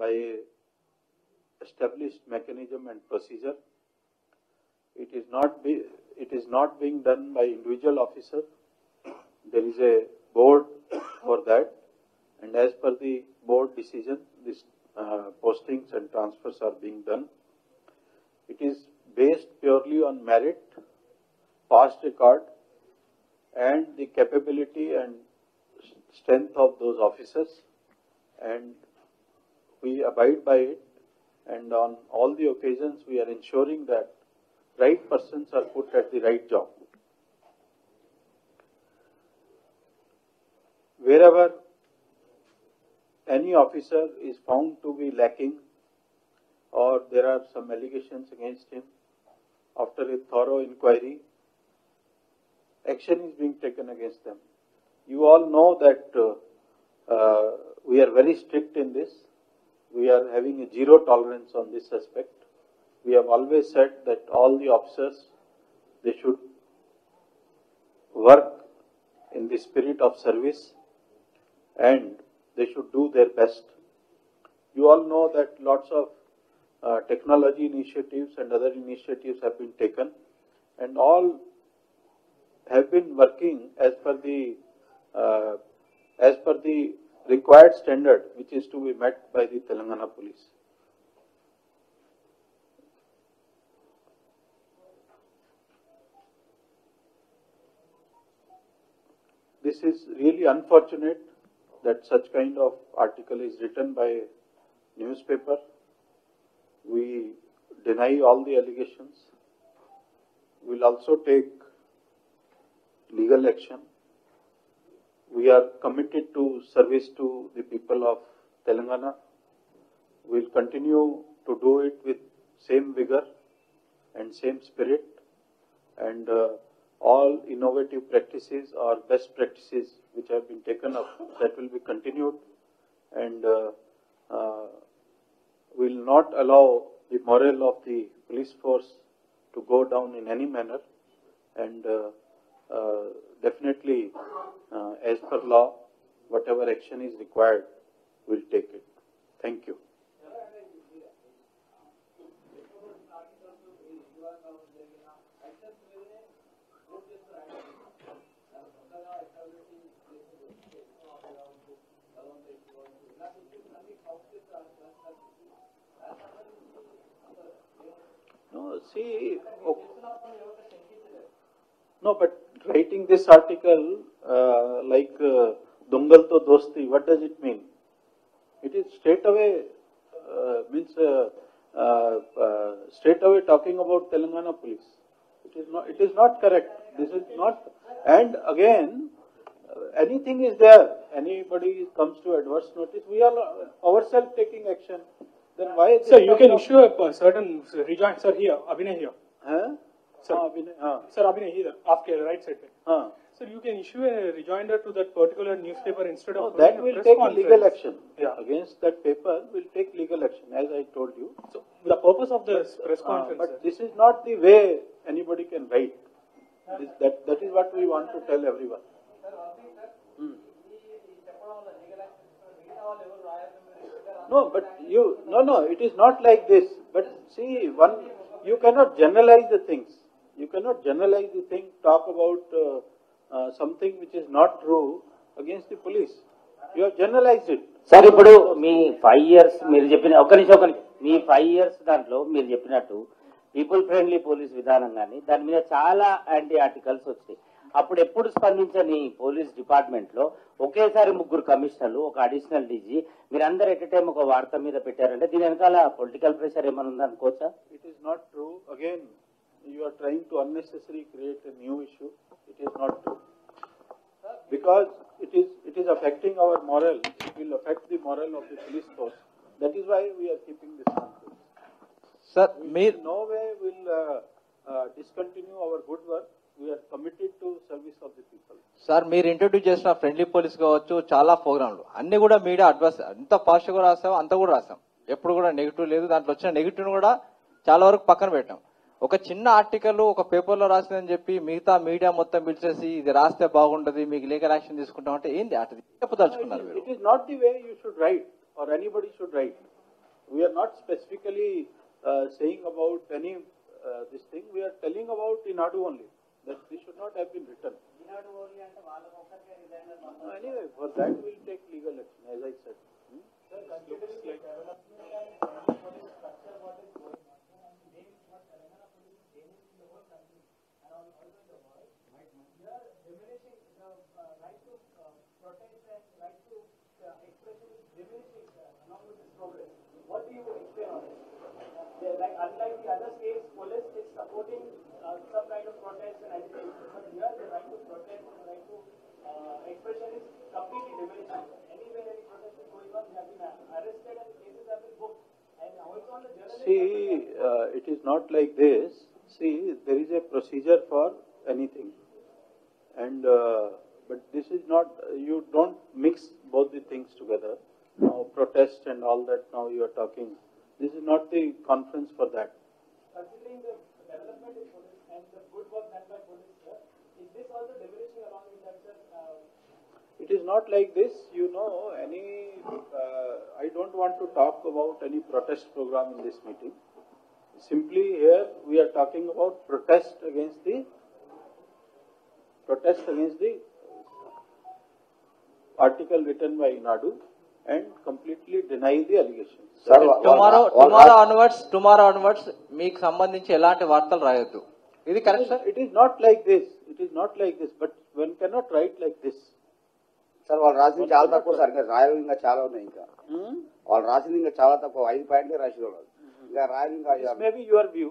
by established mechanism and procedure. It is not be, it is not being done by individual officer. There is a board for that, and as per the board decision, this uh, postings and transfers are being done. It is based purely on merit, past record, and the capability and strength of those officers, and we abide by it. And on all the occasions, we are ensuring that right persons are put at the right job. Wherever any officer is found to be lacking or there are some allegations against him, after a thorough inquiry, action is being taken against them. You all know that uh, uh, we are very strict in this. We are having a zero tolerance on this aspect. We have always said that all the officers, they should work in the spirit of service and they should do their best. You all know that lots of uh, technology initiatives and other initiatives have been taken and all have been working as per the uh, as per the required standard which is to be met by the Telangana police. This is really unfortunate that such kind of article is written by newspaper. We deny all the allegations. We'll also take legal action. We are committed to service to the people of Telangana. We'll continue to do it with same vigor and same spirit. And uh, all innovative practices or best practices which have been taken up that will be continued. And uh, uh, will not allow the morale of the police force to go down in any manner. And uh, definitely uh, as per law whatever action is required we'll take it. Thank you. No, see, o- no, but writing this article, uh, like uh, Dungal to Dosti, what does it mean? It is straight away, uh, means uh, uh, uh, straight away talking about Telangana police. It is not, it is not correct. This is not, and again, uh, anything is there. Anybody comes to adverse notice, we are ourselves taking action. Then why? Sir, you can issue a certain rejoin, sir, here, Abhinay here. Huh? Ah, ah. Sir, Abhinay, uh. sir, right side. Ah. Sir, you can issue a rejoinder to that particular newspaper instead of... No, that will take conference. legal action. Yeah. Against that paper will take legal action, as I told you. So, the purpose of the press conference... but sir. this is not the way anybody can write. This, that, that is what we want to tell everyone. Hmm. No, but you... No, no, it is not like this. But see, one... You cannot generalize the things. You cannot generalize the thing, talk about uh, uh, something which is not true against the police. You have generalized it. Sir ఇప్పుడు మీ five years మీరు చెప్పిన ఒక్క నిమిషం ఒక. మీ five years దాంట్లో మీరు చెప్పినట్టు పీపుల్ ఫ్రెండ్లీ పోలీస్ విధానం కానీ దాని మీద చాలా యాంటీ ఆర్టికల్స్ వచ్చాయి అప్పుడు ఎప్పుడు స్పందించని పోలీస్ డిపార్ట్మెంట్లో ఒకేసారి ముగ్గురు కమిషనర్లు ఒక అడిషనల్ డీజీ మీరందరూ ఎట్ టైం ఒక వార్త మీద పెట్టారంటే దీని వెనకాల పొలిటికల్ ప్రెషర్ ఏమైనా ఉందనుకోవచ్చా It is not true. Again, you are trying to unnecessarily create a new issue. It is not true. Because it is, it is affecting our morale. It will affect the morale of the police force. That is why we are keeping this conference. Sir We in no way will uh, uh, discontinue our good work. We are committed to service of the people. Sir మీరు introduce చేసిన friendly police కావచ్చు చాలా ప్రోగ్రాంలు అన్ని కూడా media adverse అంత ఫాస్ట్గా రాసాం అంత కూడా రాసాం ఎప్పుడు కూడా నెగిటివ్ లేదు దాంట్లో వచ్చిన నెగిటివ్ కూడా చాలా వరకు పక్కన పెట్టాం ఒక చిన్న ఆర్టికల్ ఒక పేపర్లో రాసిందని చెప్పి మిగతా మీడియా మొత్తం పిలిచేసి ఇది రాస్తే బాగుంటది మీకు లీగల్ యాక్షన్ తీసుకుంటాం అంటే ఏంది అటది చెప్పదలుచుకున్నారు it is not the way you should write or anybody should write we are not specifically saying about any this thing we are telling about Eenadu only that this should not have written anyway for that expression is completely. Anywhere any protest is going on, they have been arrested and cases have been booked. And also on the journalists. See, uh, it is not like this. See, there is a procedure for anything. And, uh, but this is not, you don't mix both the things together. Now, protest and all that now you are talking. This is not the conference for that. Considering the development and the good work done by police, sir, is this also diminishing along with that, sir? Uh, It is not like this, you know, any, uh, I don't want to talk about any protest program in this meeting. Simply here, we are talking about protest against the, protest against the article written by Inadu and completely deny the allegations. Sir tomorrow tomorrow onwards tomorrow onwards మీకు సంబంధించి ఎలాంటి వార్తలు రాయొద్దు ఇది correct sir It is not like this, it is not like this, but one cannot write like this. sir వాళ్ళు రాసింది చాలా తక్కువ సార్. ఇంకా రాయలు ఇంకా చాలా ఉన్నాయి ఇంకా. Hmm? వాళ్ళు రాసింది ఇంకా చాలా తక్కువ. ఐదు పాయింట్లే రాసి వాళ్ళు. ఇంకా రాయలు ఇంకా ఏసీ your view.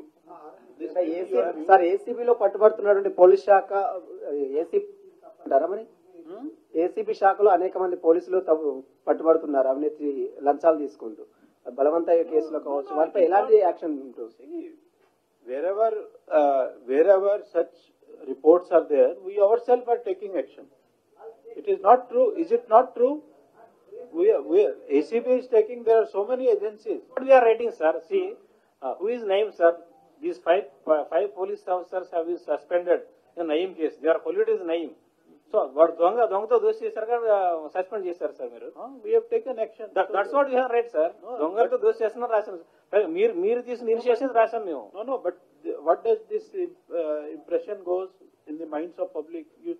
సార్ ఏసీబీలో పట్టుబడుతున్నటువంటి పోలీస్ శాఖ ఏసీ అంటారా మరి? Hmm? ఏసీబీ శాఖలో అనేక మంది పోలీసులు పట్టుబడుతున్నారు. అవినీతి లంచాలు తీసుకుంటూ. బలవంత కేసులో కావచ్చు. వారిపై ఎలాంటి యాక్షన్ ఉంటుంది? Wherever, uh, wherever such reports are there, we ourselves are taking action. It is not true, is it not true? We are, we are, ACB is taking, there are so many agencies. What we are writing, sir, see, uh, who is named, sir? These five, five police officers have been suspended in Naim case. They are polluted is Naim. So వాడు దొంగ దొంగతో దోషి చేశారు కదా suspend చేశారు sir మీరు Huh? We have taken action. That's what you have right sir దొంగలతో దోషి చేస్తున్నారు రాశాను పైగా మీరు మీరు తీసిన ఇనిషియేషన్ రాశాం మేము No, no, but the- what does this uh, impression goes in the minds of public? You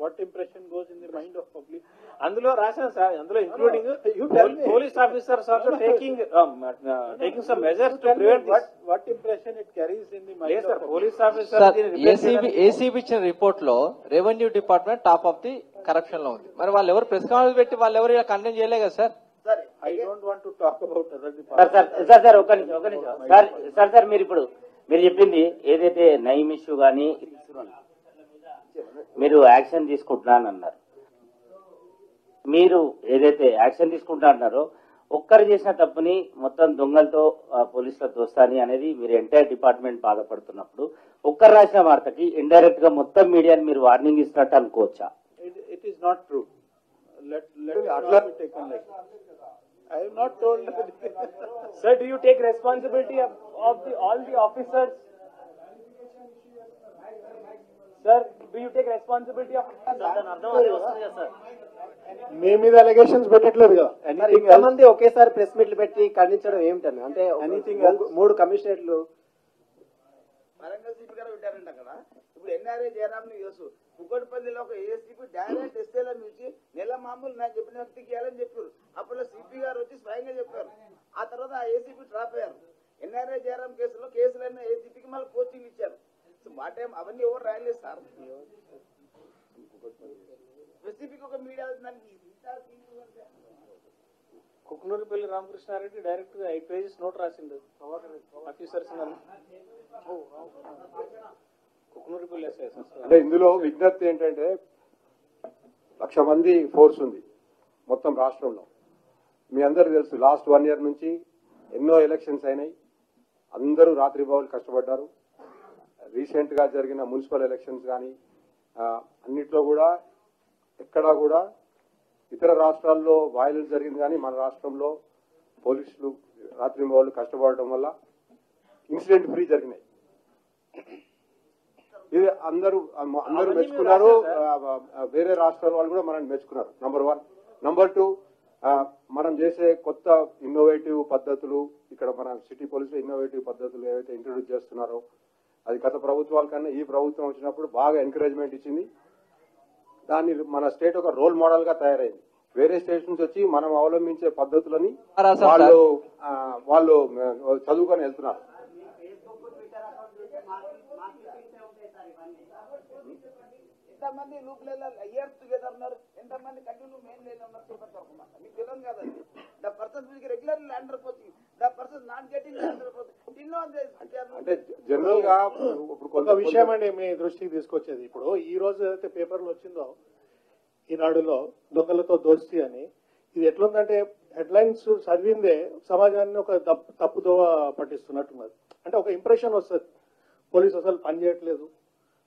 What impression goes in the mind of public? అందులో రాశాను sir అందులో including You tell me. Police officers also taking taking some measures to prevent impression it carries in the mind లేదు of sir? Police sir officer ACB ACB ఇచ్చిన రిపోర్ట్లో revenue department top of the కరప్షన్లో ఉంది. మరి వాళ్ళు ఎవరు press conference పెట్టి వాళ్ళు ఎవరు ఇలా కండెమ్ చేయలే కదా sir sir I don't want to talk about other sir. Sir ఒక నిమిషం ఒక నిమిషం. సార్ సార్ సార్ మీరు ఇప్పుడు మీరు చెప్పింది ఏదైతే నైమ్ ఇష్యూ కానీ మీరు యాక్షన్ తీసుకుంటున్నా అని అన్నారు మీరు ఏదైతే యాక్షన్ తీసుకుంటా అన్నారో ఒక్కరు చేసిన తప్పుని మొత్తం దొంగలతో ఆ, పోలీసులతో దోస్తాని అనేది మీరు ఎంటైర్ డిపార్ట్మెంట్ బాధపడుతున్నప్పుడు ఒక్కరు రాసిన వార్తకి ఇండైరెక్ట్గా మొత్తం మీడియాని మీరు వార్నింగ్ ఇస్తున్నట్టు అనుకోవచ్చా? Have not told that. Sir, do you take responsibility of, of the, all the officers? Do you take responsibility of? మీ మీద అలిగేషన్స్ పెట్టట్లేదు కదా. ఒకేసారి ప్రెస్ మీట్లు పెట్టి ఖండించడం ఏమిటని అంటే Anything మూడు- కమిషనర్లు వరంగల్ సిపి గారు పెట్టారంట అక్కడ ఇప్పుడు ఎన్ఆర్ఏ జయరామ్ని తెలుసు. కుక్కటిపల్లిలో ఒక ఏసీపీ డైరెక్ట్ ఎస్ఏల నుంచి నెల మామూలు నాకు చెప్పిన వ్యక్తికి ఇవ్వాలని చెప్పారు. అప్పుడు సిపి గారు వచ్చి స్వయంగా చెప్పారు. ఆ తర్వాత ఆ ఏసీపీ డ్రాప్ అయ్యారు. ఎన్ఆర్ఏ జయరామ్ కేసులో కేసులైన ఏసీపీకి మళ్ళీ కోచింగ్ ఇచ్చారు. మా టైం అవన్నీ ఎవరు రాయలేదు సార్? ఎస్సీపీకి ఒక media Kuknoorpally Ramakrishna Reddy direct eight pages note రాసిండు. ఆఫీసర్స్ కుక్నూరుపల్లి అంటే ఇందులో విజ్ఞప్తి ఏంటంటే లక్ష మంది ఫోర్స్ ఉంది మొత్తం రాష్ట్రంలో. మీ అందరికీ తెలుసు లాస్ట్ వన్ ఇయర్ నుంచి ఎన్నో ఎలక్షన్స్ అయినాయి. అందరూ రాత్రి బావులు కష్టపడ్డారు. రీసెంట్గా జరిగిన మున్సిపల్ ఎలక్షన్స్ కానీ అన్నిట్లో కూడా ఎక్కడా కూడా ఇతర రాష్ట్రాల్లో వాయిలెన్స్ జరిగింది కానీ మన రాష్ట్రంలో పోలీసులు రాత్రి బావులు కష్టపడడం వల్ల ఇన్సిడెంట్ ఫ్రీ జరిగినాయి. ఇది అందరూ అందరూ మెచ్చుకున్నారు. వేరే రాష్ట్రాల వాళ్ళు కూడా మనల్ని మెచ్చుకున్నారు. నంబర్ వన్ నంబర్ టూ మనం చేసే కొత్త ఇన్నోవేటివ్ పద్ధతులు ఇక్కడ మన సిటీ పోలీసులు ఇన్నోవేటివ్ పద్ధతులు ఏవైతే ఇంట్రొడ్యూస్ చేస్తున్నారో అది గత ప్రభుత్వాల కన్నా ఈ ప్రభుత్వం వచ్చినప్పుడు బాగా ఎంకరేజ్మెంట్ ఇచ్చింది. దాన్ని మన స్టేట్ ఒక రోల్ మోడల్గా తయారైంది. వేరే స్టేట్స్ నుంచి వచ్చి మనం అవలంబించే పద్ధతులని. వాళ్ళు వాళ్ళు చదువుకొని వెళ్తున్నారు. ఎంతమంది లూప్లలో ఇయర్స్ టుగెదర్ ఉన్నారు. ఎంతమంది కంటిన్యూ మెయిన్ లైన్ ఉన్నారు పేపర్ తరఫున మీకు తెలియదు కదండి ద పర్సన్ మీకు రెగ్యులర్ ల్యాండర్ పోతుంది the person not getting lander అంటే జనరల్గా ఇప్పుడు ఒక కొంత విషయం అండి మీ దృష్టికి తీసుకొచ్చేది. ఇప్పుడు ఈ రోజు ఏదైతే పేపర్లో వచ్చిందో ఈనాడులో దొంగలతో దోస్తి అని ఇది ఎట్లుందంటే హెడ్లైన్స్ చదివిందే సమాజాన్ని ఒక తప్పు తప్పుదోవ పట్టిస్తున్నట్టున్నది. అంటే ఒక ఇంప్రెషన్ వస్తుంది. పోలీసు అసలు పని చేయట్లేదు.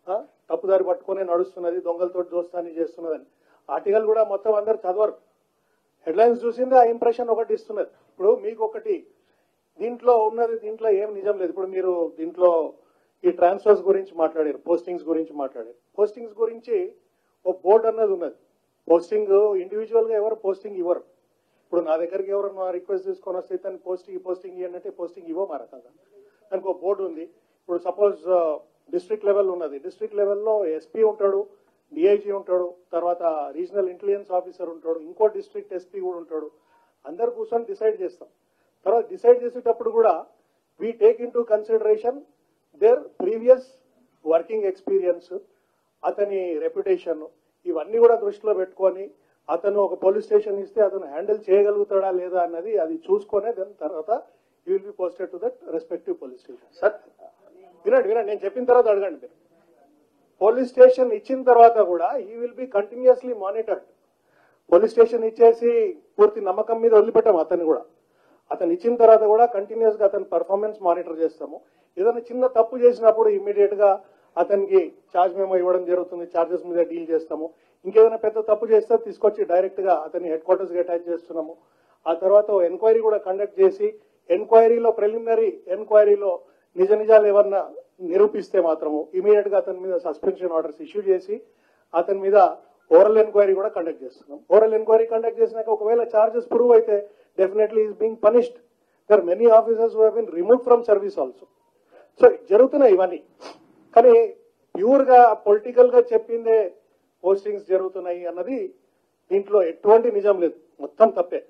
ఆ, తప్పుదారి పట్టుకొని నడుస్తున్నది దొంగలతో దోస్తాన్ని చేస్తున్నదని. ఆర్టికల్ కూడా మొత్తం అందరు చదవరు. హెడ్లైన్స్ చూసిందే ఆ ఇంప్రెషన్ ఒకటి ఇస్తున్నది. ఇప్పుడు మీకు ఒకటి దీంట్లో ఉన్నది దీంట్లో ఏం నిజం లేదు. ఇప్పుడు మీరు దీంట్లో ఈ ట్రాన్స్ఫర్స్ గురించి మాట్లాడారు పోస్టింగ్స్ గురించి మాట్లాడారు. పోస్టింగ్స్ గురించి ఓ బోర్డు అన్నది ఉన్నది. పోస్టింగ్ ఇండివిజువల్గా ఎవరు పోస్టింగ్ ఇవ్వరు. ఇప్పుడు నా దగ్గరికి ఎవరన్నా రిక్వెస్ట్ తీసుకొని వస్తే తను పోస్టింగ్ పోస్టింగ్ ఇవ్వండి పోస్టింగ్ ఇవ్వ మా రకంగా దానికి ఒక బోర్డు ఉంది. ఇప్పుడు సపోజ్ డిస్ట్రిక్ట్ లెవెల్ ఉన్నది. డిస్ట్రిక్ట్ లెవెల్లో ఎస్పీ ఉంటాడు డిఐజీ ఉంటాడు తర్వాత రీజనల్ ఇంటెలిజెన్స్ ఆఫీసర్ ఉంటాడు ఇంకో డిస్ట్రిక్ట్ ఎస్పీ కూడా ఉంటాడు. అందరు కూర్చొని డిసైడ్ చేస్తాం. తర్వాత డిసైడ్ చేసేటప్పుడు కూడా we take into consideration their previous working experience అతని రెప్యుటేషన్ ఇవన్నీ కూడా దృష్టిలో పెట్టుకొని అతను ఒక పోలీస్ స్టేషన్ ఇస్తే అతను హ్యాండిల్ చేయగలుగుతాడా లేదా అన్నది అది చూసుకొనే దాని తర్వాత you will be posted to that respective police station sir వినండి వినండి నేను చెప్పిన తర్వాత అడగండి మీరు. పోలీస్ స్టేషన్ ఇచ్చిన తర్వాత కూడా he will be continuously monitored police station ఇచ్చేసి పూర్తి నమ్మకం మీద వదిలిపెట్టాము అతన్ని కూడా. అతను ఇచ్చిన తర్వాత కూడా కంటిన్యూస్గా అతని పర్ఫార్మెన్స్ మానిటర్ చేస్తాము. ఏదైనా చిన్న తప్పు చేసినప్పుడు ఇమీడియట్గా అతనికి ఛార్జ్ మేము ఇవ్వడం జరుగుతుంది ఛార్జెస్ మీద డీల్ చేస్తాము. ఇంకేదైనా పెద్ద తప్పు చేస్తే తీసుకొచ్చి డైరెక్ట్గా అతని హెడ్ క్వార్టర్స్కి అటాచ్ చేస్తున్నాము. ఆ తర్వాత ఎంక్వైరీ కూడా కండక్ట్ చేసి ఎంక్వైరీలో ప్రిలిమినరీ ఎంక్వైరీలో నిజ నిజాలు ఏమన్నా నిరూపిస్తే మాత్రము ఇమీడియట్గా అతని మీద సస్పెన్షన్ ఆర్డర్స్ ఇష్యూ చేసి అతని మీద ఓరల్ ఎంక్వైరీ కూడా కండక్ట్ చేస్తున్నాం. ఓరల్ ఎంక్వైరీ కండక్ట్ చేసినాక ఒకవేళ చార్జెస్ ప్రూవ్ అయితే definitely is being punished there many officers who been remove from service also so జరుగుతున్నాయి ఇవన్నీ. కానీ ప్యూర్గా పొలిటికల్గా చెప్పిందే పోస్టింగ్స్ జరుగుతున్నాయి అన్నది దీంట్లో ఎటువంటి నిజం లేదు. మొత్తం తప్పే.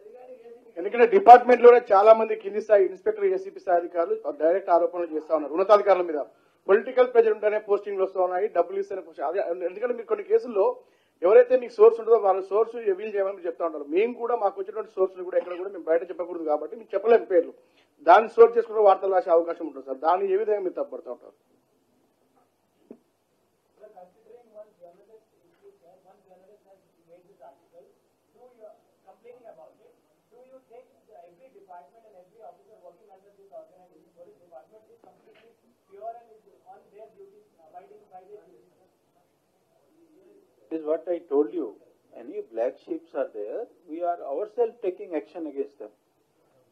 ఎందుకంటే డిపార్ట్మెంట్లోనే చాలా మంది కింది స్థాయి ఇన్స్పెక్టర్ ఏసీపీ స్థాయి అధికారులు డైరెక్ట్ ఆరోపణలు చేస్తా ఉన్నారు. ఉన్నతాధికారుల మీద. పొలిటికల్ ప్రెజర్ ఉంటేనే పోస్టింగ్లు వస్తూ ఉన్నాయి డబ్బులు ఇస్తేనే పోస్టింగ్ ఎందుకంటే మీరు కొన్ని కేసుల్లో ఎవరైతే మీకు సోర్స్ ఉంటుందో వాళ్ళ సోర్స్ రివీల్ చేయమని చెప్తా ఉంటారు. మేము కూడా మాకు వచ్చినటువంటి సోర్స్ కూడా ఎక్కడ కూడా మేము బయట చెప్పకూడదు కాబట్టి మీరు చెప్పలేక పేర్లు. దాన్ని సోర్స్ చేసుకుంటే వార్తలు రాసే అవకాశం ఉంటుంది సార్. దాన్ని ఏ విధంగా మీరు తప్పడతా ఉంటారు? Uh, is what I told you. Any black sheeps are there, we are ourselves taking action against them.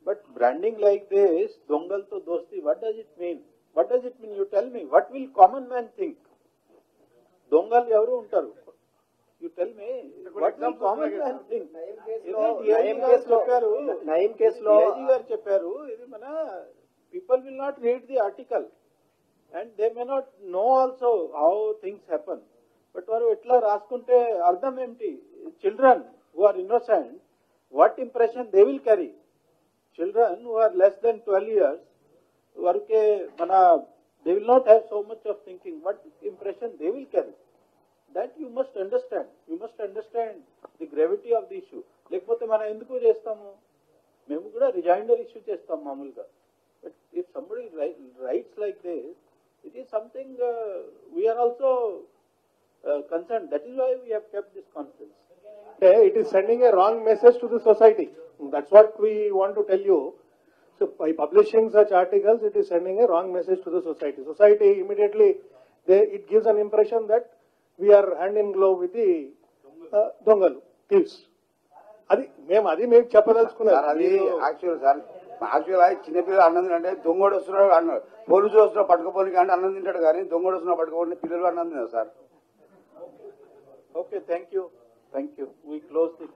But branding like this, dongal to dosti, what does it mean? What does it mean? You tell me. What will common man think? దొంగలు ఎవరు ఉంటారు you tell me what will common man think Nayeem కేసులో నయం కేసులో DIG గారు చెప్పారు ఇది మన people will not read the article and they may not know also how things happen but వారు ఎట్లా రాసుకుంటే అర్థం ఏమిటి? Children who are innocent what impression they will carry children who are less than twelve years వరకే మన they will not have so much of thinking what impression they will carry that you must understand you must understand the gravity of the issue లేకపోతే మనం ఎందుకు చేస్తాము? మేము కూడా rejoinder issue చేస్తాం మామూలుగా. But if somebody writes like this it is something we are also concern that is why we have kept this conference అంటే it is sending a wrong message to the society that's what we want to tell you so by publishing such articles it is sending a wrong message to the society society immediately they it gives an impression that we are hand in glove with the దొంగలు thieves అది మేము అది మేము sir అది actual sir actual అది చిన్నపిల్లలు అన్నం తినంటే దొంగోడు వస్తున్నాడు అన్నాడు పోలీసులు వస్తున్నాడు పట్టుకపోనికి అంటే అన్నం తింటాడు కానీ దొంగోడు వస్తున్నాడు పట్టుకోని పిల్లలు అన్నం తిన్నారు sir Okay, thank you. Thank you. We close the